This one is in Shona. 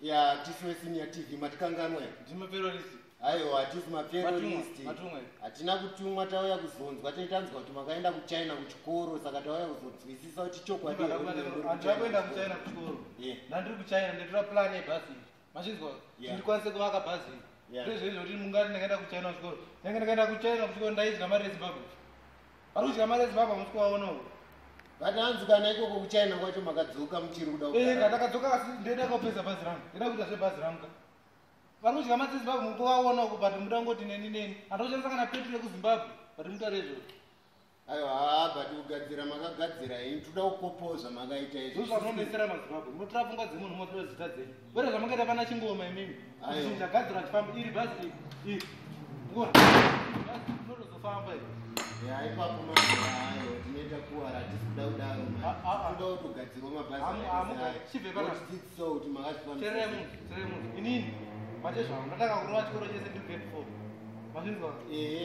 ya tisiwe senior tv matikanganwa aiwa hatisi maferoristi hatina kutumwa tauya kuzonzwa taitanzwa kuti makaenda kuchina kuchikoro saka tauya kuzonzwisisa kuti chokwadi andaakuenda kuchina kuchikoro. Ndandiri kuchina nditora plan yebhasi machinzwa Yeah. ndikwanise kuvaka bhasi Yeah. ndezvezvo kuti mungati ndakaenda kuchina kuchikoro. Ndenge ndikaenda kuchina kuchikoro ndaidya mari yezimbabwe vari kudya mari yezimbabwe musiko waonawo but hanzi kana ikoko kuchina kwacho makadzoka muchiri kuda eka kugara. ndakadzoka asi ndoenda kaupedza bhazi rangu. Ndida kuita zvebhazi rangu ka. Vari kudya mari yezimbabwe musiko waonawo but muda ngoti neni neni. Handoshandisa kana petro yekuzimbabwe but mutaure izvozvo. Aiwa haa but kugadzira makagadzira ini toda kukopoza makaita izvo zvanonesera mazimbabwe munotora pfungwa dzemunhu motora zita dzenyu. Kwete zvamangaita pana chingoma imimi? Ndagadzira chifamba iri bhazi unotozofamba iri tinoita kuwara hatisi kuda kudaro kutogadzirwa kuti inini? Ndatanga kurova chikoro chese ndiri grade four. Ehe